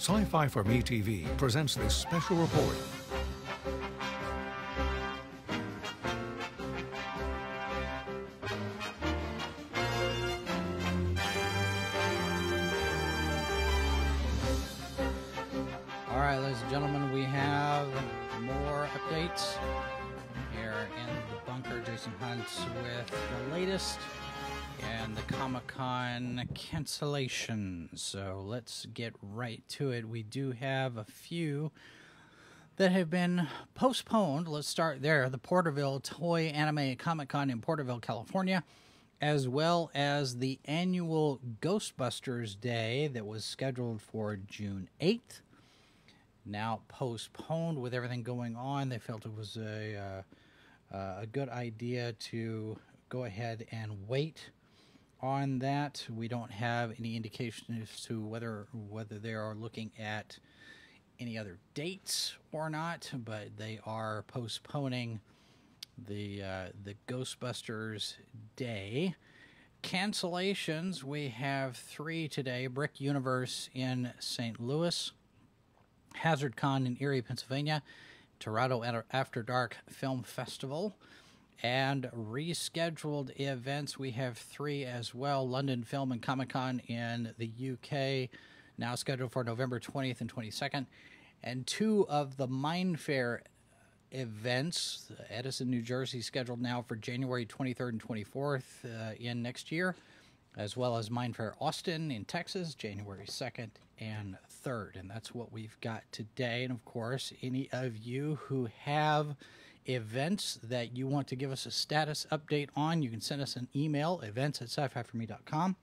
Sci Fi for Me TV presents this special report. All right, ladies and gentlemen, we have more updates here in the bunker. Jason Hunt with the latest and the Comic Con cancellations. So let's get right to it. We do have a few that have been postponed. Let's start there. The Porterville Toy Anime Comic Con in Porterville, California, as well as the annual Ghostbusters Day that was scheduled for June 8th. Now postponed with everything going on. They felt it was a, uh, uh, a good idea to go ahead and wait on that. We don't have any indication as to whether whether they are looking at any other dates or not, but they are postponing the uh, the Ghostbusters Day. Cancellations, we have three today. Brick Universe in St. Louis, Hazard Con in Erie, Pennsylvania, Toronto After Dark Film Festival, and rescheduled events. We have three as well London Film and Comic Con in the UK, now scheduled for November 20th and 22nd, and two of the MineFaire events Edison, New Jersey, scheduled now for January 23rd and 24th uh, in next year, as well as MineFaire Austin in Texas, January 2nd and 3rd. And that's what we've got today. And of course, any of you who have events that you want to give us a status update on, you can send us an email, events at sci-fi4me.com.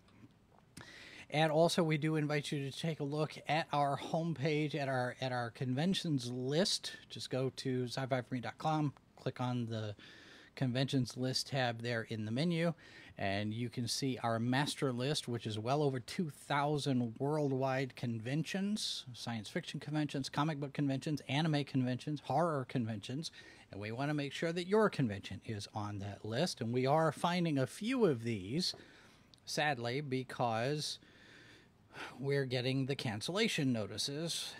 And also, we do invite you to take a look at our homepage, at our at our conventions list. Just go to sci-fi4me.com, click on the conventions list tab there in the menu, and you can see our master list, which is well over 2,000 worldwide conventions, science fiction conventions, comic book conventions, anime conventions, horror conventions, and we want to make sure that your convention is on that list. And we are finding a few of these, sadly, because we're getting the cancellation notices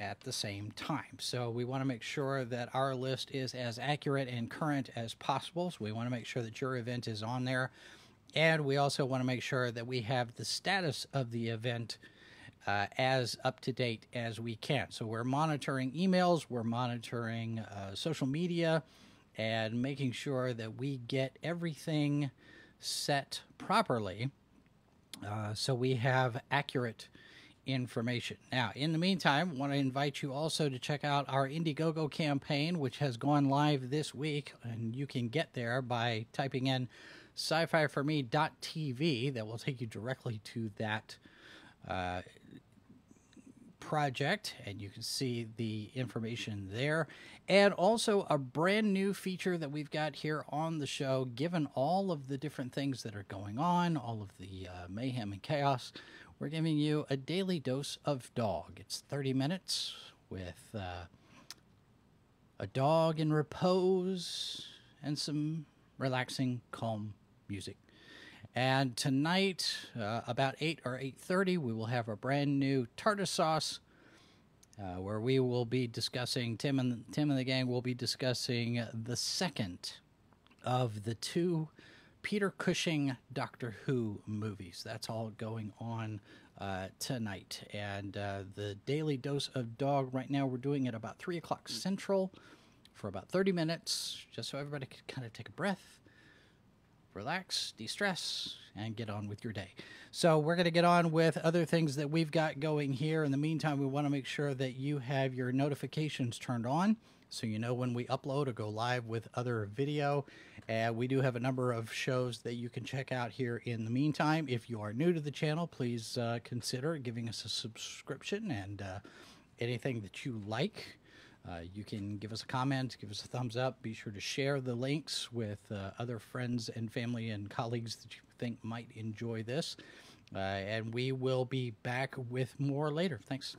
at the same time. So we want to make sure that our list is as accurate and current as possible. So we want to make sure that your event is on there. And we also want to make sure that we have the status of the event uh, as up to date as we can. So we're monitoring emails, we're monitoring uh, social media, and making sure that we get everything set properly uh, so we have accurate information. Now, in the meantime, want to invite you also to check out our Indiegogo campaign, which has gone live this week, and you can get there by typing in sci-fi4me.tv. That will take you directly to that uh, project, and you can see the information there. And also a brand new feature that we've got here on the show, given all of the different things that are going on, all of the uh, mayhem and chaos. We're giving you a daily dose of dog. It's 30 minutes with uh, a dog in repose and some relaxing, calm music. And tonight, uh, about eight or eight thirty, we will have a brand new tartar sauce, uh, where we will be discussing Tim and Tim and the gang will be discussing the second of the two Peter Cushing Doctor Who movies. That's all going on uh, tonight, and uh, the daily dose of dog. Right now, we're doing it about three o'clock central for about thirty minutes, just so everybody can kind of take a breath relax, de stress, and get on with your day. So, we're going to get on with other things that we've got going here. In the meantime, we want to make sure that you have your notifications turned on so you know when we upload or go live with other video. And we do have a number of shows that you can check out here in the meantime. If you are new to the channel, please uh, consider giving us a subscription and uh, anything that you like. Uh, you can give us a comment, give us a thumbs up. Be sure to share the links with uh, other friends and family and colleagues that you think might enjoy this. Uh, and we will be back with more later. Thanks.